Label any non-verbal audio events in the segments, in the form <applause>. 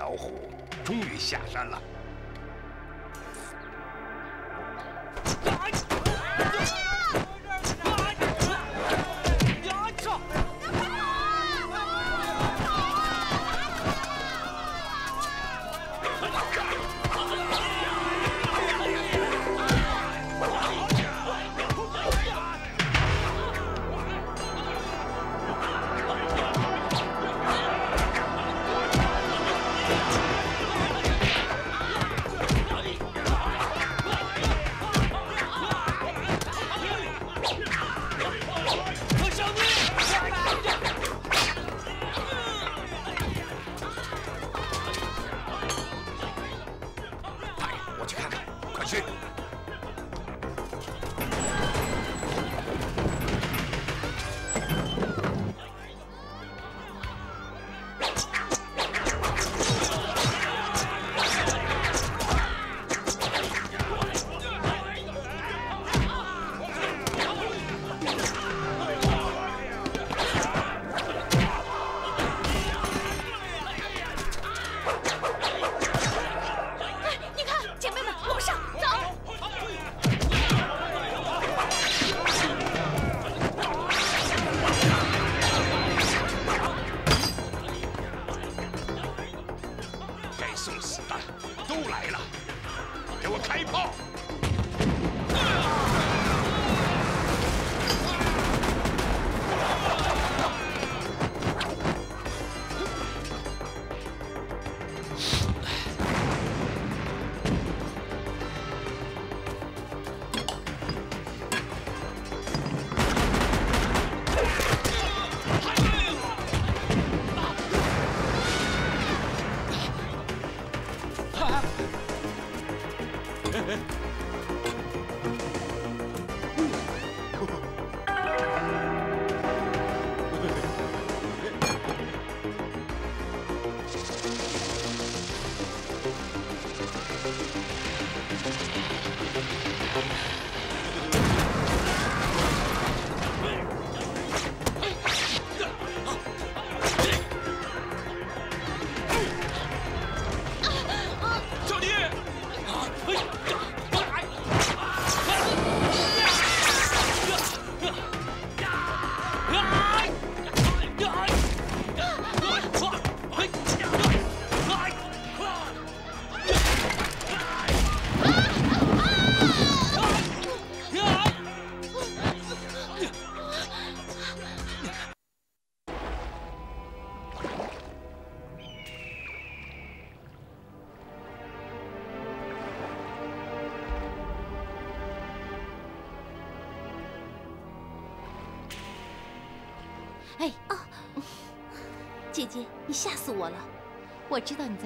老虎终于下山了。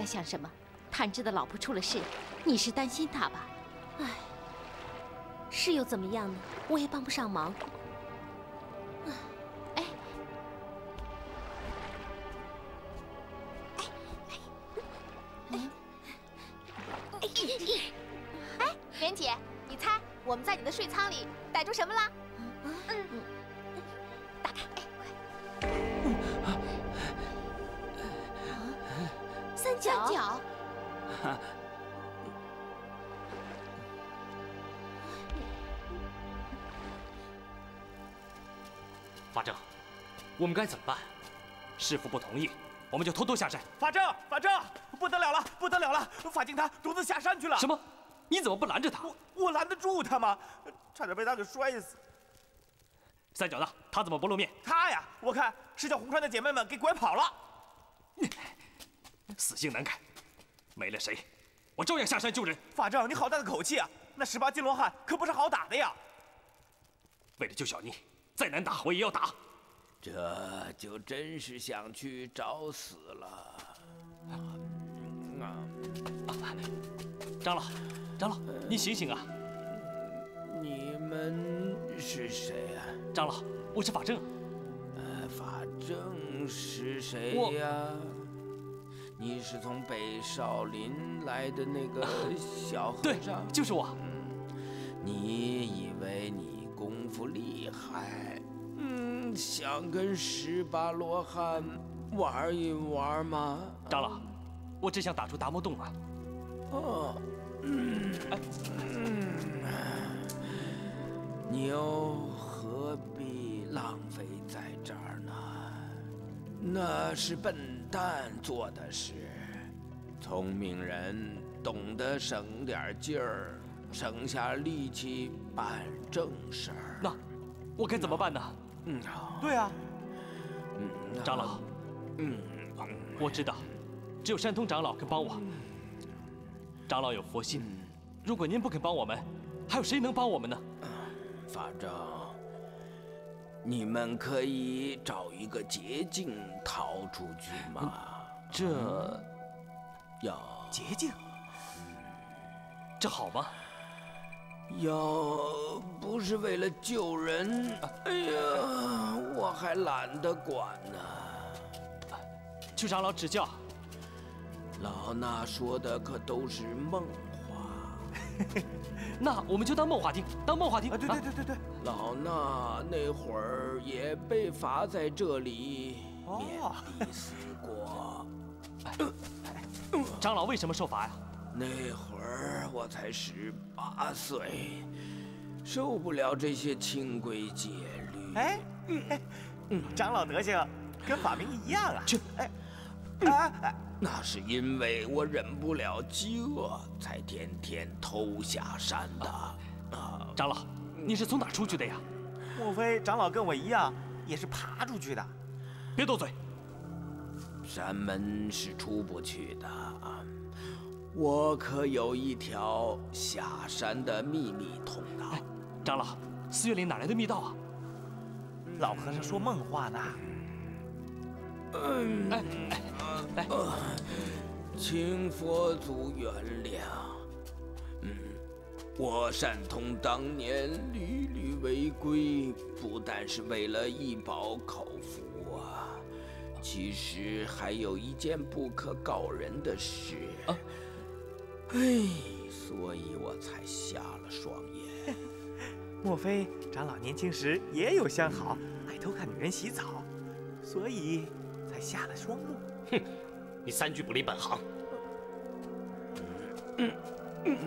在想什么。坦之的老婆出了事，你是担心她吧？哎，是又怎么样呢？我也帮不上忙。法正，我们该怎么办？师傅不同意，我们就偷偷下山。法正，法正，不得了了，不得了了！法镜他独自下山去了。什么？你怎么不拦着他？我我拦得住他吗？差点被他给摔死。三角呢？他怎么不露面？他呀，我看是叫红川的姐妹们给拐跑了。死性难改，没了谁，我照样下山救人。法正，你好大的口气啊！那十八金罗汉可不是好打的呀。为了救小妮，再难打我也要打。这就真是想去找死了。啊！长老，长老，你醒醒啊！你们是谁啊？长老，我是法正。呃，法正是谁呀？你是从北少林来的那个小和尚？对，就是我。嗯，你以为你功夫厉害？嗯，想跟十八罗汉玩一玩吗？长老，我只想打出达摩洞啊。哦，嗯，你又何必浪费在这儿呢？那是笨蛋做的事，聪明人懂得省点劲儿，省下力气办正事儿。那我该怎么办呢？嗯，对啊，嗯，长老，嗯，我知道，只有山通长老肯帮我。长老有佛心，如果您不肯帮我们，还有谁能帮我们呢？反正，你们可以找一个捷径逃出去嘛？这要捷径。这好吗？要不是为了救人，哎呀，我还懒得管呢。求长老指教。老衲说的可都是梦话。<laughs> 那我们就当梦话听，当梦话听。啊，对对对对对。老衲那会儿也被罚在这里面壁思过。<laughs> 长老为什么受罚呀？那会儿我才十八岁，受不了这些清规戒律。哎，嗯，长老德行跟法明一样啊。去，哎，哎哎，那是因为我忍不了饥饿，才天天偷下山的。啊，长老，你是从哪出去的呀？莫非长老跟我一样，也是爬出去的？别多嘴。山门是出不去的啊。我可有一条下山的秘密通道。哎，长老，寺院里哪来的密道啊？老和尚说梦话呢。嗯，哎哎哎，请佛祖原谅。嗯，我善通当年屡屡违规，不但是为了一饱口福啊，其实还有一件不可告人的事。啊哎，所以我才瞎了双眼。<laughs> 莫非长老年轻时也有相好，爱偷看女人洗澡，所以才瞎了双目？哼，你三句不离本行。嗯嗯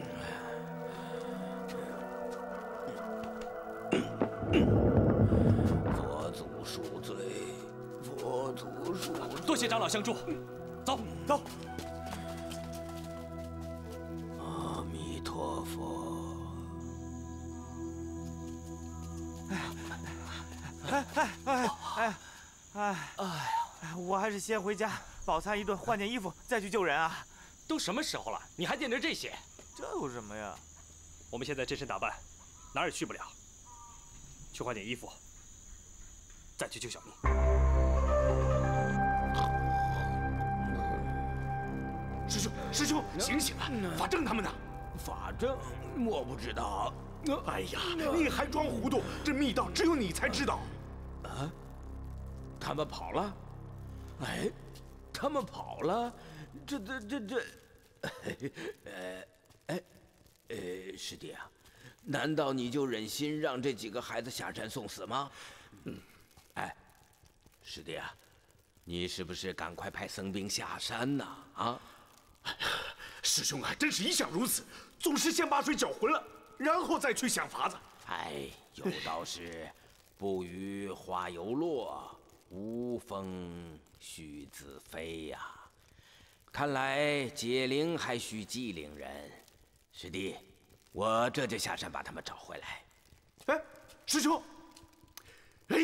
佛祖恕罪，佛祖恕罪。多谢长老相助，走走。佛。哎哎哎哎哎哎！我还是先回家饱餐一顿，换件衣服，再去救人啊！都什么时候了，你还惦着这些？这有什么呀？我们现在这身打扮，哪儿也去不了。去换件衣服，再去救小命。师兄，师兄，醒醒啊！法正他们呢？法正，我不知道。哎呀，你还装糊涂？这密道只有你才知道。啊？他们跑了？哎，他们跑了？这这这这……呃，哎，呃，师弟啊，难道你就忍心让这几个孩子下山送死吗？嗯，哎，师弟啊，你是不是赶快派僧兵下山呐？啊？师兄啊，真是一向如此，总是先把水搅浑了，然后再去想法子。哎，有道是，不与花有落，无风须自飞呀。看来解铃还需系铃人，师弟，我这就下山把他们找回来。哎，师兄，哎，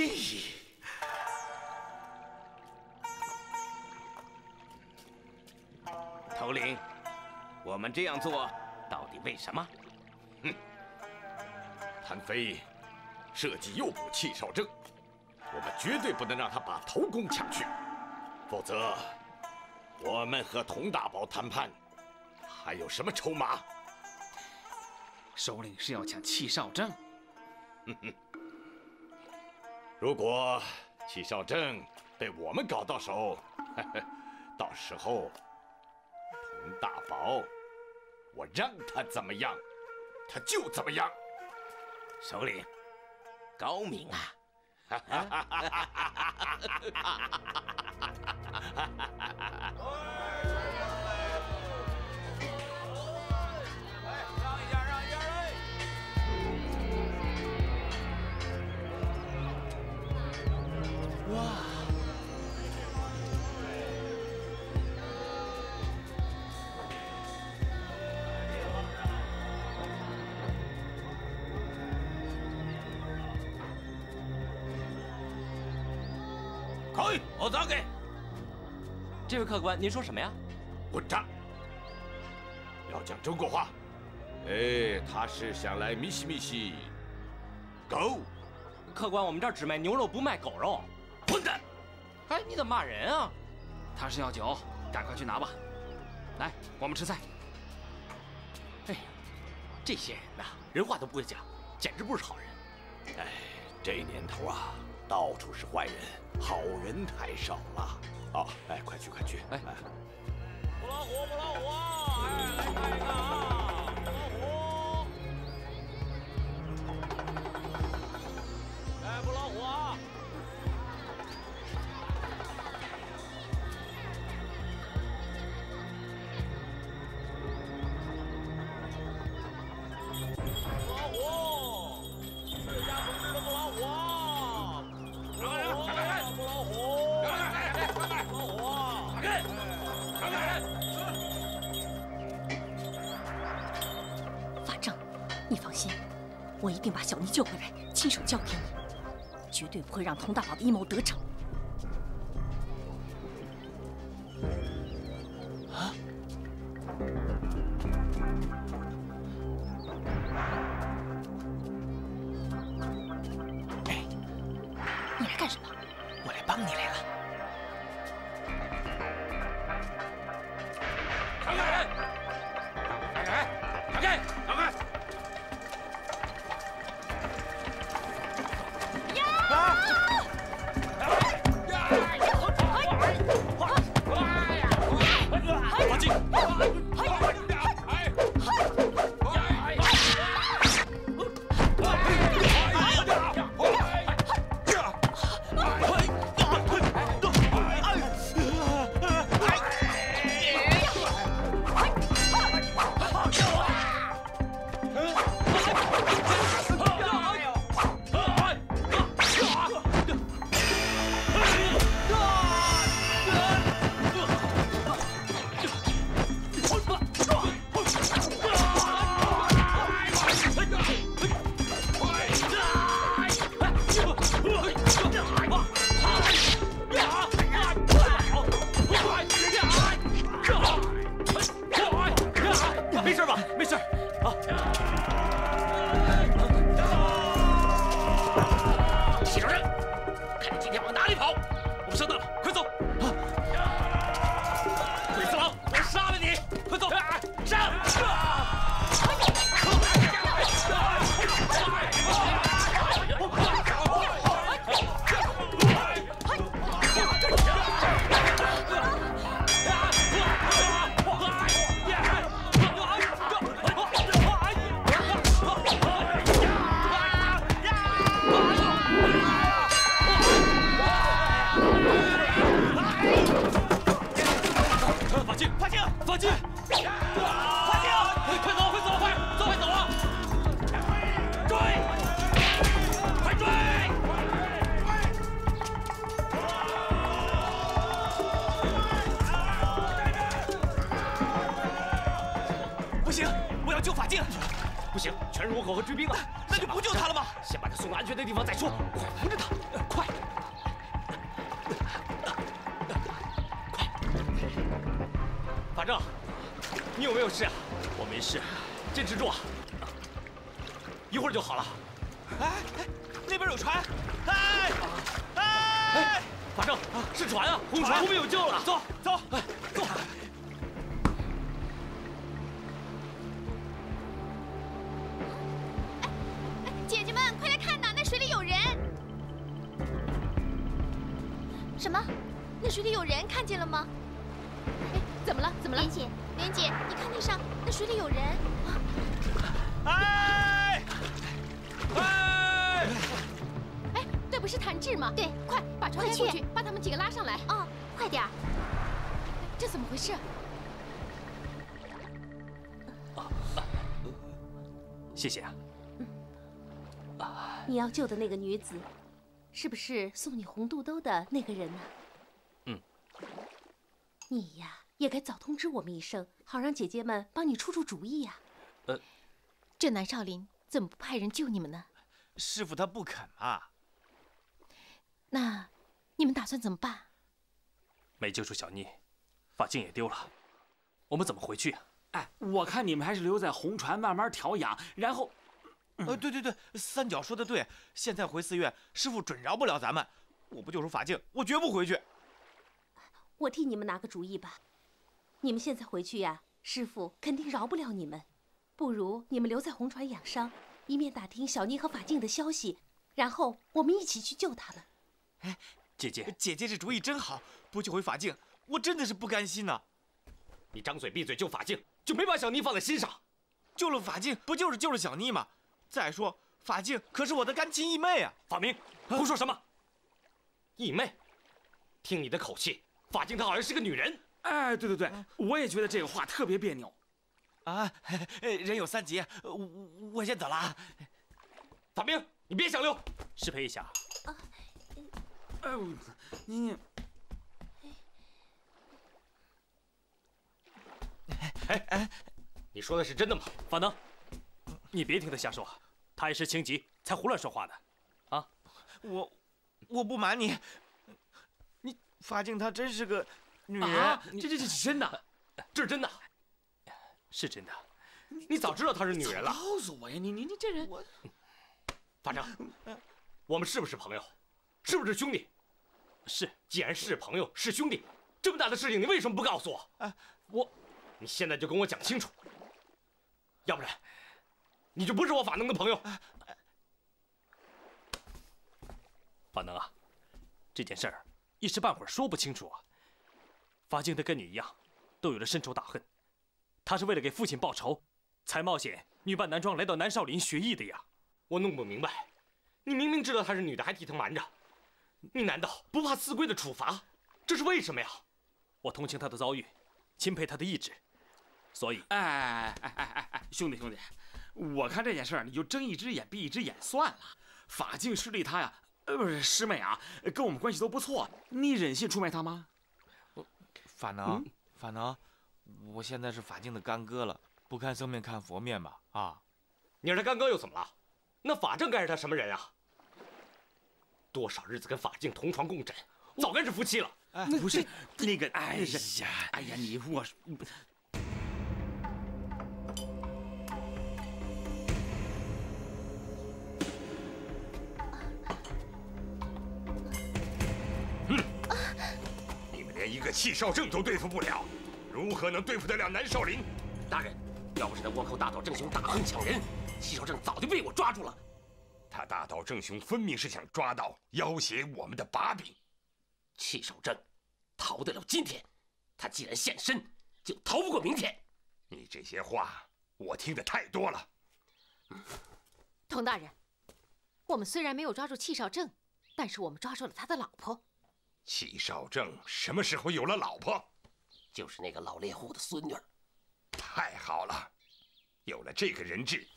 头领，我们这样做为什么？哼，谭飞设计诱捕戚少正，我们绝对不能让他把头功抢去，否则我们和佟大宝谈判还有什么筹码？首领是要抢戚少正？哼哼，如果戚少正被我们搞到手，<laughs> 到时候佟大宝，我让他怎么样，他就怎么样。首领，高明啊！好 <laughs> <laughs> <laughs> 打给。这位客官，您说什么呀？混账！要讲中国话。哎，他是想来咪西咪西。狗。客官，我们这儿只卖牛肉，不卖狗肉。混蛋！哎，你怎么骂人啊？他是要酒，赶快去拿吧。来，我们吃菜。哎呀，这些人呐，人话都不会讲，简直不是好人。哎，这年头啊，到处是坏人，好人太少了。哦，哎，快去快去！哎，母老虎，母老虎啊！哎，来看一看啊，母老虎！哎，母老虎啊！救回来，亲手交给你，绝对不会让佟大宝的阴谋得逞。啊哎，你来干什么？我来帮你来了。啊。齐主任，看你今天往哪里跑！我们上当了，快走！安全的地方再说。快扶着他，快！快法正，你有没有事啊？我没事，坚持住啊！一会儿就好了。哎哎，那边有船！哎哎，法正，是船啊！红船，我们有救了！走！见了吗？哎，怎么了？怎么了？莲姐，莲姐，你看那上，那水里有人！哎哎，哎，这不是谭志吗？对，快把船开过去，把他们几个拉上来。哦，快点儿！这怎么回事？谢谢啊。你要救的那个女子，是不是送你红肚兜的那个人呢？嗯。你呀，也该早通知我们一声，好让姐姐们帮你出出主意呀。呃这南少林怎么不派人救你们呢？师傅他不肯啊。那你们打算怎么办？没救出小妮，法镜也丢了，我们怎么回去啊？哎，我看你们还是留在红船慢慢调养，然后，呃，对对对，三角说的对，现在回寺院，师傅准饶不了咱们。我不救出法镜，我绝不回去。我替你们拿个主意吧，你们现在回去呀，师傅肯定饶不了你们。不如你们留在红船养伤，一面打听小妮和法镜的消息，然后我们一起去救他们。哎，姐姐，姐姐这主意真好，不救回法镜，我真的是不甘心呐。你张嘴闭嘴救法镜，就没把小妮放在心上。救了法镜，不就是救了小妮吗？再说法镜可是我的干亲义妹啊！法明，胡说什么？义妹？听你的口气，法镜她好像是个女人。哎，对对对，我也觉得这个话特别别扭。啊，<laughs> 人有三急，我我先走了啊。法明，你别想溜，失陪一下。啊，哎呦，你，哎哎，你说的是真的吗？法能，你别听他瞎说，他一时情急才胡乱说话的。啊，我我不瞒你，你法镜她真是个女人，这这这是真的，这是真的。是真的，你早知道她是女人了。告诉我呀，你你你这人，我，法正，我们是不是朋友？是不是兄弟？是。既然是朋友，是兄弟，这么大的事情你为什么不告诉我？哎，我，你现在就跟我讲清楚，要不然，你就不是我法能的朋友。法能啊，这件事儿一时半会儿说不清楚啊。法镜他跟你一样，都有了深仇大恨。他是为了给父亲报仇，才冒险女扮男装来到南少林学艺的呀！我弄不明白，你明明知道她是女的，还替她瞒着，你难道不怕寺规的处罚？这是为什么呀？我同情她的遭遇，钦佩她的意志，所以……哎哎哎哎哎，兄弟兄弟，我看这件事儿你就睁一只眼闭一只眼算了。法镜师弟他呀，呃，不是师妹啊，跟我们关系都不错，你忍心出卖他吗？法能，法能。我现在是法镜的干哥了，不看僧面看佛面吧？啊，你是他干哥又怎么了？那法正该是他什么人啊？多少日子跟法镜同床共枕，早该是夫妻了。哎，不是那个，哎呀，哎呀，你我，个气少正都对付不了。如何能对付得了南少林？大人，要不是那倭寇大岛正雄大亨抢人，戚少正早就被我抓住了。他大岛正雄分明是想抓到要挟我们的把柄。戚少正逃得了今天，他既然现身，就逃不过明天。你这些话我听得太多了。童大人，我们虽然没有抓住戚少正，但是我们抓住了他的老婆。戚少正什么时候有了老婆？就是那个老猎户的孙女，太好了，有了这个人质，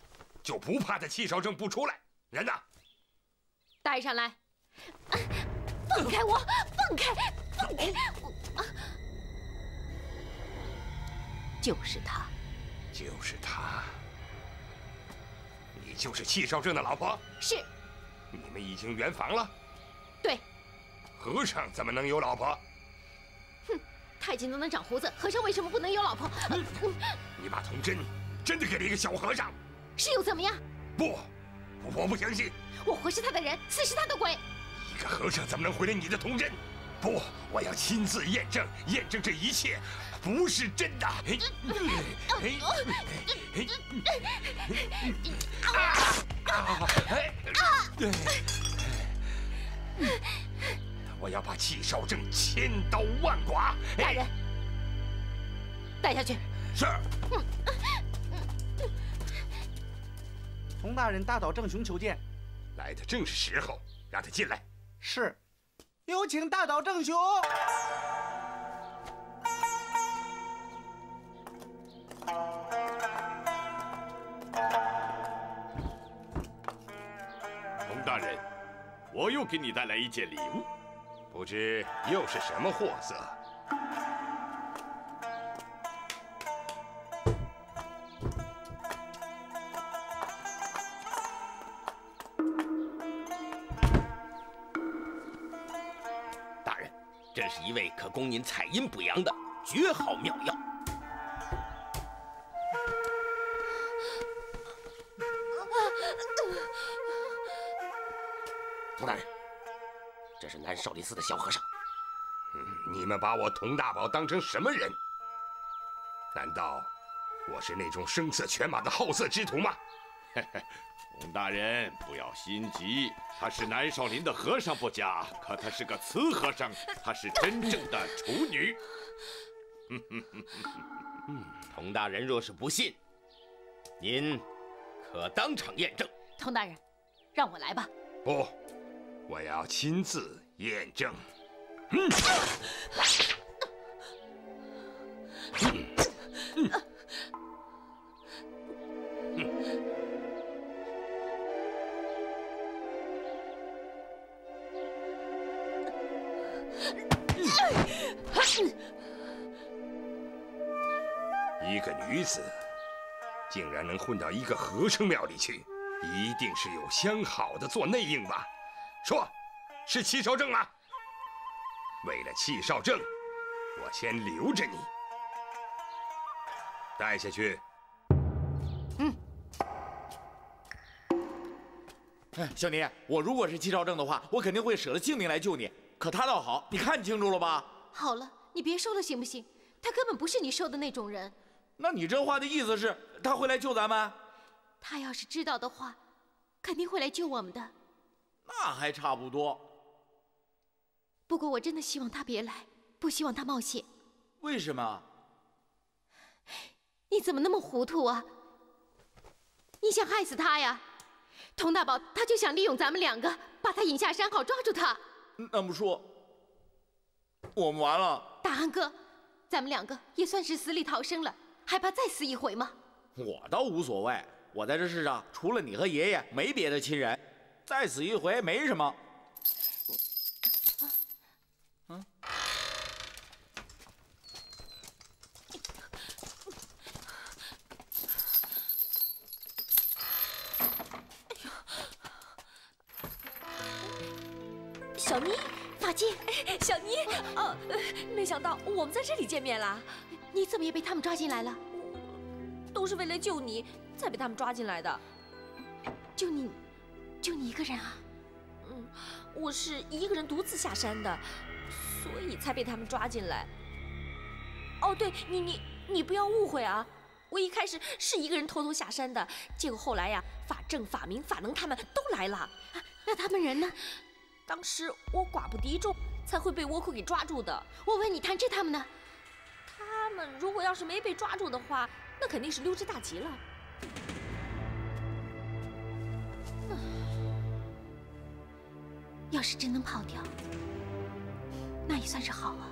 就不怕他气少正不出来。人呢？带上来！放开我！放开！放开我！就是他，就是他。你就是气少正的老婆？是。你们已经圆房了？对。和尚怎么能有老婆？哼太监都能长胡子，和尚为什么不能有老婆？你把童真真的给了一个小和尚，是又怎么样？不，我不相信。我活是他的人，死是他的鬼。一个和尚怎么能毁了你的童真？不，我要亲自验证，验证这一切不是真的。我要把戚少正千刀万剐！大人，带下去。是。童大人，大岛正雄求见。来的正是时候，让他进来。是。有请大岛正雄。童大人，我又给你带来一件礼物。不知又是什么货色？大人，这是一位可供您采阴补阳的绝好妙药。小和尚。嗯，你们把我佟大宝当成什么人？难道我是那种声色犬马的好色之徒吗？佟大人不要心急，他是南少林的和尚不假，可他是个雌和尚，他是真正的处女。<laughs> 佟大人若是不信，您可当场验证。佟大人，让我来吧。不，我要亲自验证。一个女子竟然能混到一个和尚庙里去，一定是有相好的做内应吧？说，是戚少正吗？为了戚少正，我先留着你，带下去。嗯。哎，小尼，我如果是戚少正的话，我肯定会舍了性命来救你。可他倒好，你看清楚了吧？好了，你别说了，行不行？他根本不是你说的那种人。那你这话的意思是，他会来救咱们？他要是知道的话，肯定会来救我们的。那还差不多。不过我真的希望他别来，不希望他冒险。为什么？你怎么那么糊涂啊？你想害死他呀？佟大宝他就想利用咱们两个，把他引下山，好抓住他。那么说，我们完了。大汉哥，咱们两个也算是死里逃生了，还怕再死一回吗？我倒无所谓，我在这世上除了你和爷爷，没别的亲人，再死一回没什么。我们在这里见面了。你怎么也被他们抓进来了？都是为了救你才被他们抓进来的。就你，就你一个人啊？嗯，我是一个人独自下山的，所以才被他们抓进来。哦，对你，你你不要误会啊！我一开始是一个人偷偷下山的，结果后来呀，法正、法明、法能他们都来了。那他们人呢？当时我寡不敌众，才会被倭寇给抓住的。我问你，谭志他们呢？他们如果要是没被抓住的话，那肯定是溜之大吉了。要是真能跑掉，那也算是好啊。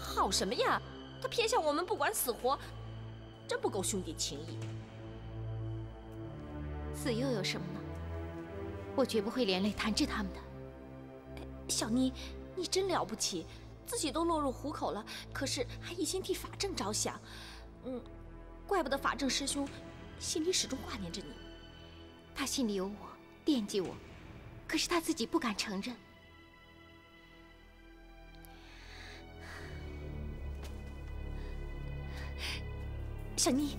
好什么呀？他偏向我们不管死活，真不够兄弟情义。死又有什么呢？我绝不会连累谭志他们的。小妮，你真了不起，自己都落入虎口了，可是还一心替法正着想。嗯，怪不得法正师兄心里始终挂念着你。他心里有我，惦记我，可是他自己不敢承认。小妮，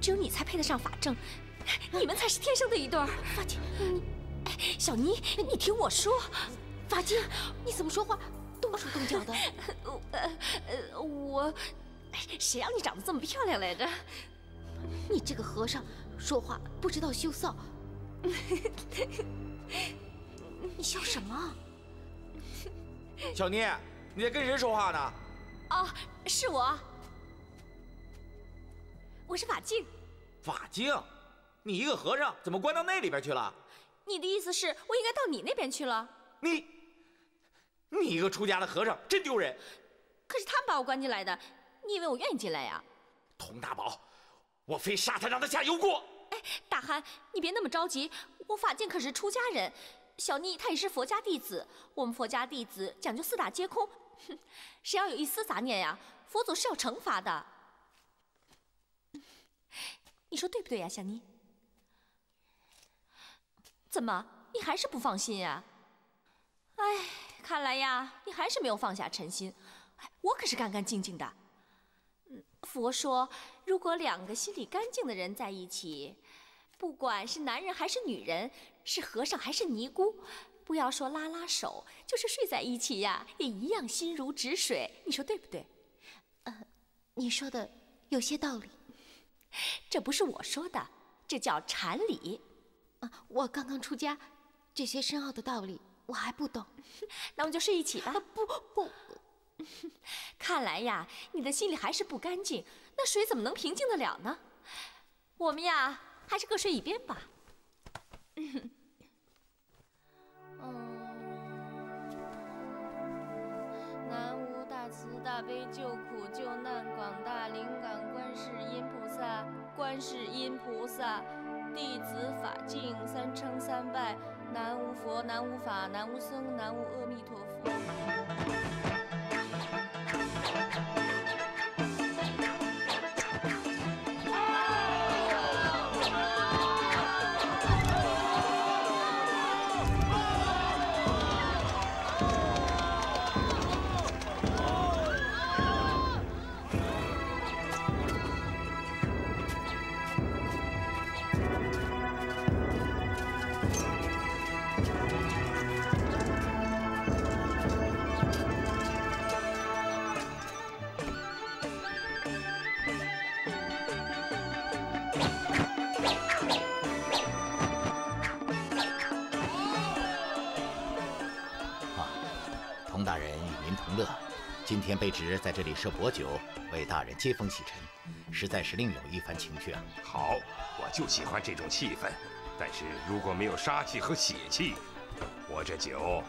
只有你才配得上法正，你们才是天生的一对儿。法正，你，小妮，你听我说。法镜，你怎么说话动手动脚的？<laughs> 呃呃，我，谁让你长得这么漂亮来着？你这个和尚，说话不知道羞臊。<laughs> 你笑什么？小妮，你在跟谁说话呢？哦，是我，我是法镜。法镜，你一个和尚怎么关到那里边去了？你的意思是我应该到你那边去了？你，你一个出家的和尚真丢人。可是他们把我关进来的，你以为我愿意进来呀？佟大宝，我非杀他让他下油锅。哎，大憨，你别那么着急，我法镜可是出家人，小妮她也是佛家弟子。我们佛家弟子讲究四大皆空，哼，谁要有一丝杂念呀，佛祖是要惩罚的。你说对不对呀，小妮？怎么？你还是不放心呀？哎，看来呀，你还是没有放下尘心。我可是干干净净的。嗯，佛说，如果两个心里干净的人在一起，不管是男人还是女人，是和尚还是尼姑，不要说拉拉手，就是睡在一起呀，也一样心如止水。你说对不对？呃，你说的有些道理。这不是我说的，这叫禅理。啊，我刚刚出家，这些深奥的道理我还不懂。<laughs> 那我们就睡一起吧。不 <laughs> 不，<laughs> 看来呀，你的心里还是不干净，那水怎么能平静得了呢？我们呀，还是各睡一边吧。嗯。南无大慈大悲救苦救难广大灵感观世音菩萨，观世音菩萨，弟子法净三称三拜，南无佛，南无法，南无僧，南无阿弥陀今天被旨在这里设薄酒，为大人接风洗尘，实在是另有一番情趣啊！好，我就喜欢这种气氛。但是如果没有杀气和血气，我这酒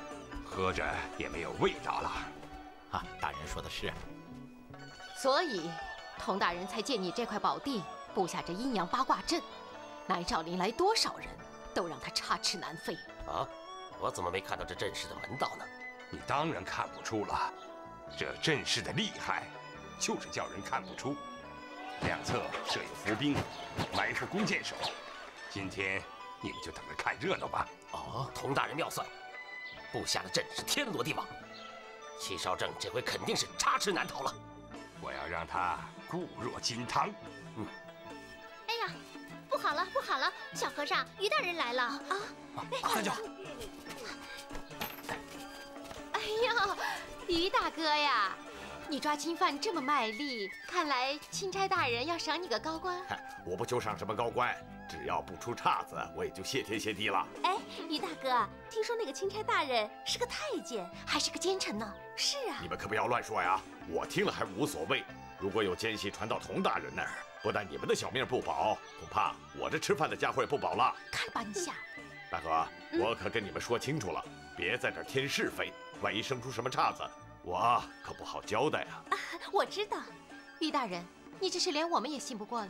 喝着也没有味道了。啊，大人说的是。所以，佟大人才借你这块宝地布下这阴阳八卦阵，南少林来多少人，都让他插翅难飞。啊，我怎么没看到这阵势的门道呢？你当然看不出了，这阵势的厉害，就是叫人看不出。两侧设有伏兵，埋伏弓箭手。今天你们就等着看热闹吧。哦，佟大人妙算，布下的阵是天罗地网，齐少正这回肯定是插翅难逃了。我要让他固若金汤。嗯。哎呀，不好了，不好了！小和尚，于大人来了啊！快叫！哎呦，于大哥呀，你抓钦犯这么卖力，看来钦差大人要赏你个高官。我不求赏什么高官，只要不出岔子，我也就谢天谢地了。哎，于大哥，听说那个钦差大人是个太监，还是个奸臣呢？是啊。你们可不要乱说呀，我听了还无所谓。如果有奸细传到佟大人那儿，不但你们的小命不保，恐怕我这吃饭的家伙也不保了。看把你吓的！大哥，我可跟你们说清楚了，别在这添是非。万一生出什么岔子，我可不好交代啊！啊，<laughs> 我知道，于大人，你这是连我们也信不过了。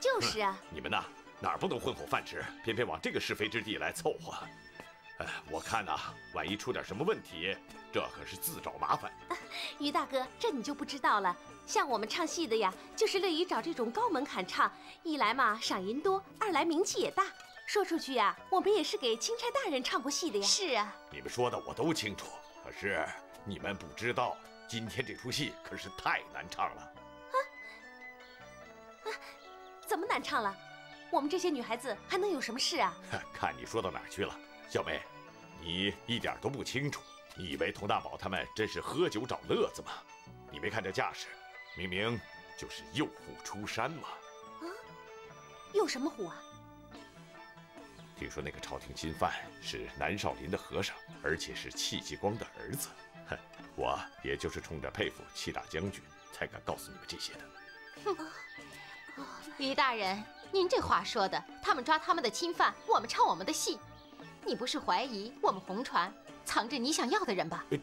就是啊，你们呐，哪儿不能混口饭吃，偏偏往这个是非之地来凑合。<laughs> 哎，我看呐，万一出点什么问题，这可是自找麻烦。啊、<laughs> 于大哥，这你就不知道了。像我们唱戏的呀，就是乐于找这种高门槛唱，一来嘛赏银多，二来名气也大。说出去呀，我们也是给钦差大人唱过戏的呀。是啊，你们说的我都清楚。可是你们不知道，今天这出戏可是太难唱了。啊啊！怎么难唱了？我们这些女孩子还能有什么事啊？<laughs> 看你说到哪儿去了，小梅，你一点都不清楚。你以为佟大宝他们真是喝酒找乐子吗？你没看这架势，明明就是诱虎出山嘛。啊？诱什么虎啊？听说那个朝廷钦犯是南少林的和尚，而且是戚继光的儿子。哼，我也就是冲着佩服戚大将军，才敢告诉你们这些的。哼，于大人，您这话说的，他们抓他们的钦犯，我们唱我们的戏，你不是怀疑我们红船藏着你想要的人吧？这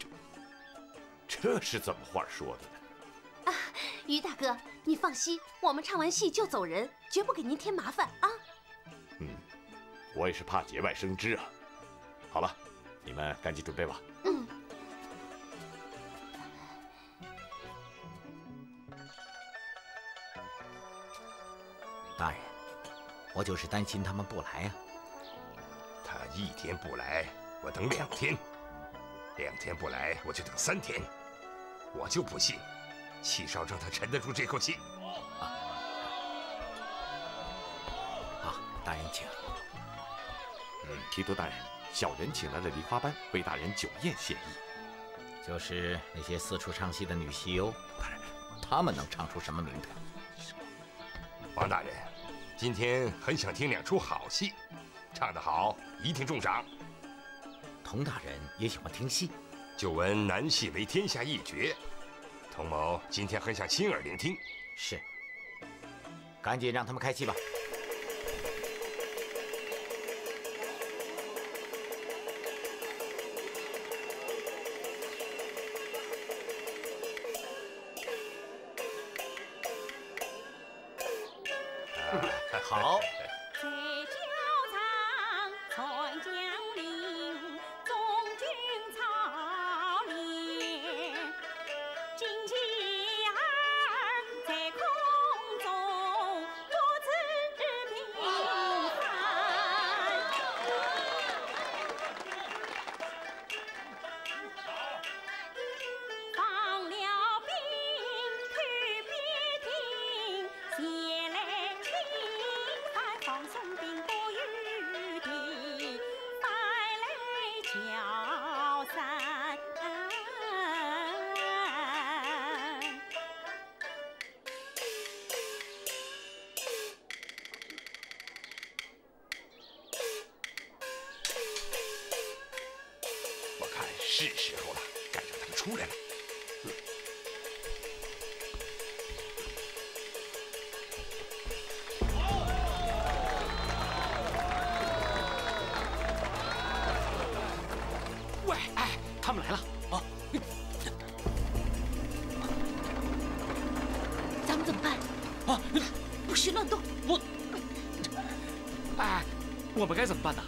这是怎么话说的呢？啊，于大哥，你放心，我们唱完戏就走人，绝不给您添麻烦啊。嗯。我也是怕节外生枝啊！好了，你们赶紧准备吧。嗯。大人，我就是担心他们不来啊。他一天不来，我等两天；两天不来，我就等三天。我就不信，戚少正他沉得住这口气。啊，大人请。嗯，提督大人，小人请来了梨花班为大人酒宴献艺。就是那些四处唱戏的女戏优，他们能唱出什么名堂？王大人，今天很想听两出好戏，唱得好一定重赏。童大人也喜欢听戏，久闻南戏为天下一绝，童某今天很想亲耳聆听。是，赶紧让他们开戏吧。我们该怎么办呢？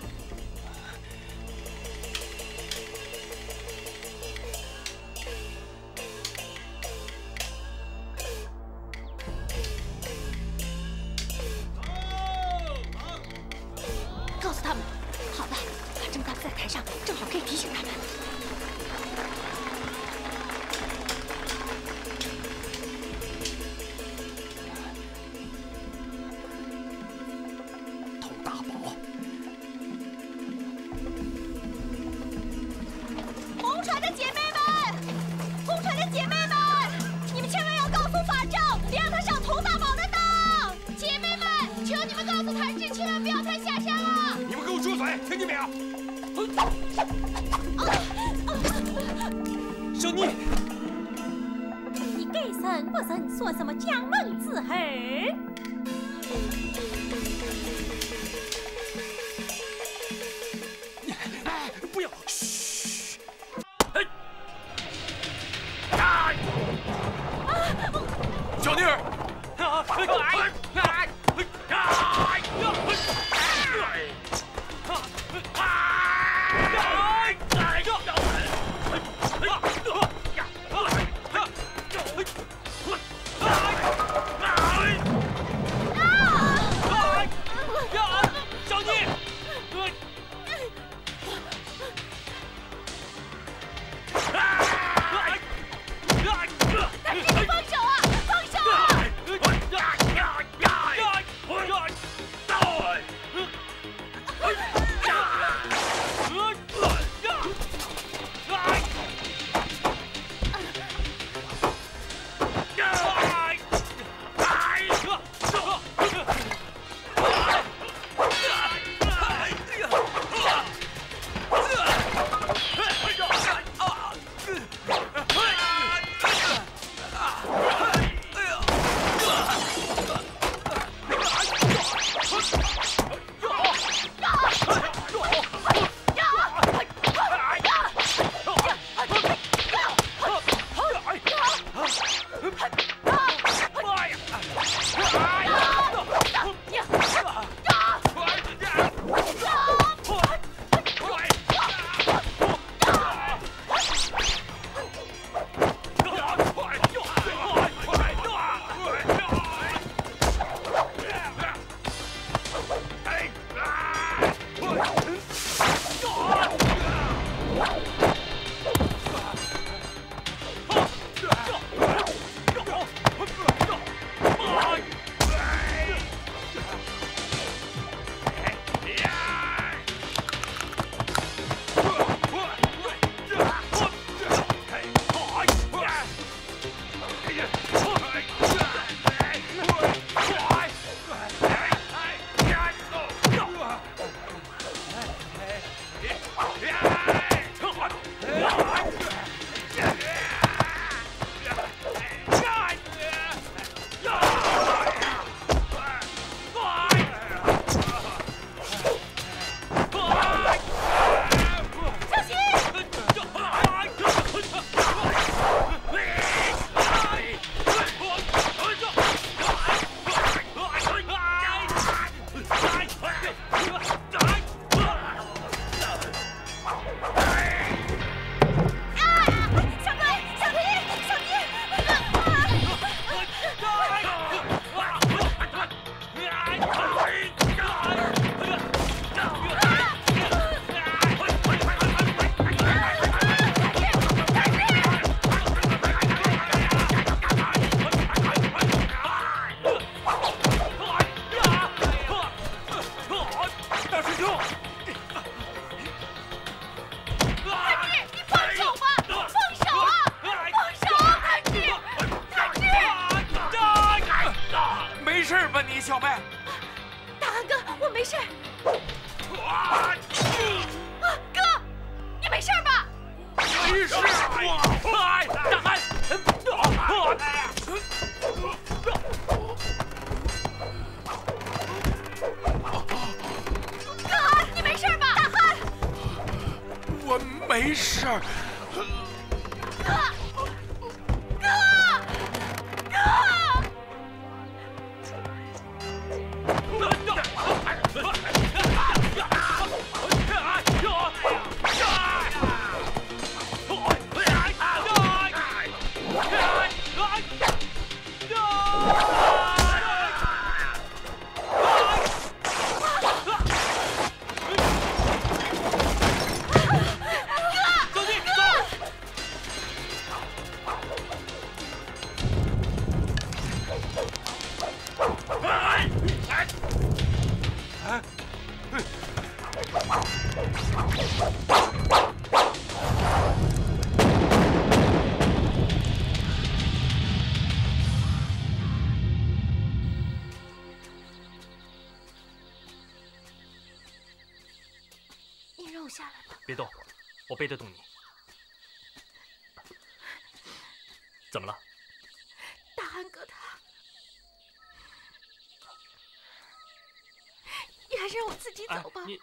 你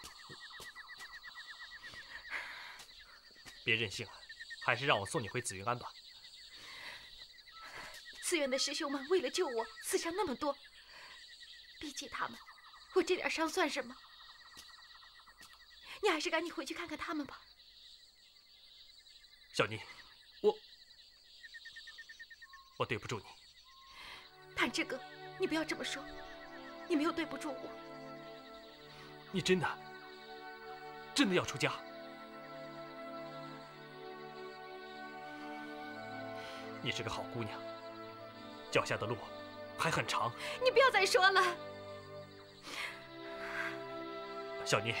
别任性了，还是让我送你回紫云庵吧。寺院的师兄们为了救我，死伤那么多，比起他们，我这点伤算什么？你还是赶紧回去看看他们吧。小妮，我我对不住你。谭志哥，你不要这么说，你没有对不住我。你真的真的要出家？你是个好姑娘，脚下的路还很长。你不要再说了，小妮。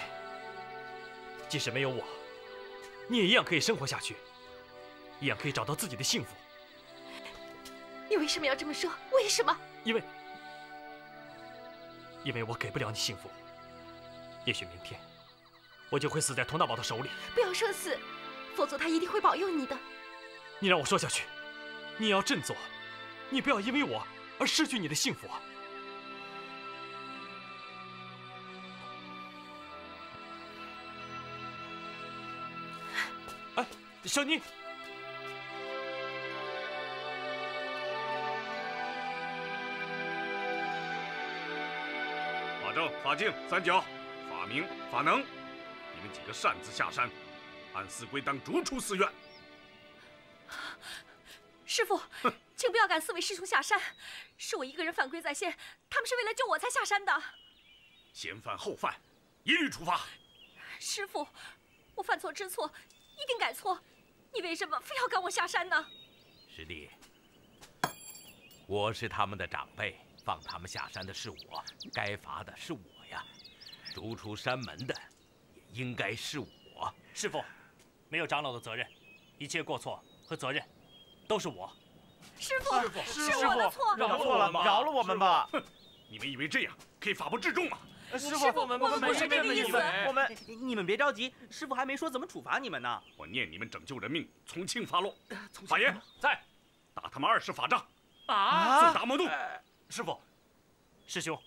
即使没有我，你也一样可以生活下去，一样可以找到自己的幸福。你为什么要这么说？为什么？因为，因为我给不了你幸福。也许明天，我就会死在佟大宝的手里。不要说死，否则他一定会保佑你的。你让我说下去，你也要振作，你不要因为我而失去你的幸福啊！哎，小妮。法正、法净、三角、法明、法能，你们几个擅自下山，按寺规当逐出寺院。师傅，请不要赶四位师兄下山，是我一个人犯规在先，他们是为了救我才下山的。先犯后犯，一律处罚。师傅，我犯错知错，一定改错，你为什么非要赶我下山呢？师弟，我是他们的长辈，放他们下山的是我，该罚的是我呀，逐出山门的也应该是我。师傅，没有长老的责任，一切过错和责任都是我。师傅，师傅，是我的错，饶了错了，饶了我们吧。哼，你们以为这样可以法不至众吗？师傅我们不是这个意思我们你们别着急，师傅还没说怎么处罚你们呢。我念你们拯救人命，从轻发落。法爷在，打他们二十法杖。啊！送达摩洞。师傅，师兄，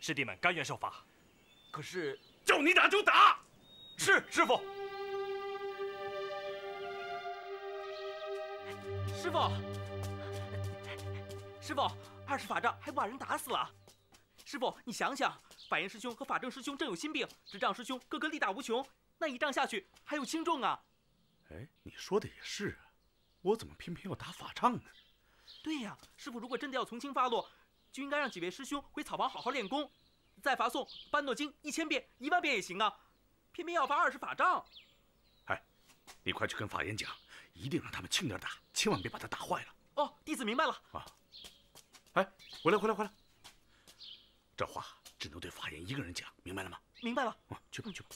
师弟们甘愿受罚。可是叫你打就打。是师傅。师傅，师傅，二十法杖还不把人打死了？师傅，你想想，法言师兄和法正师兄正有心病，执杖师兄个个力大无穷，那一杖下去还有轻重啊！哎，你说的也是啊，我怎么偏偏要打法杖呢？对呀，师傅如果真的要从轻发落，就应该让几位师兄回草房好好练功，再罚诵《般若经》一千遍、一万遍也行啊，偏偏要罚二十法杖。哎，你快去跟法言讲，一定让他们轻点打，千万别把他打坏了。哦，弟子明白了。啊，哎，回来回来回来，这话只能对法言一个人讲，明白了吗？明白了。啊，去吧去吧。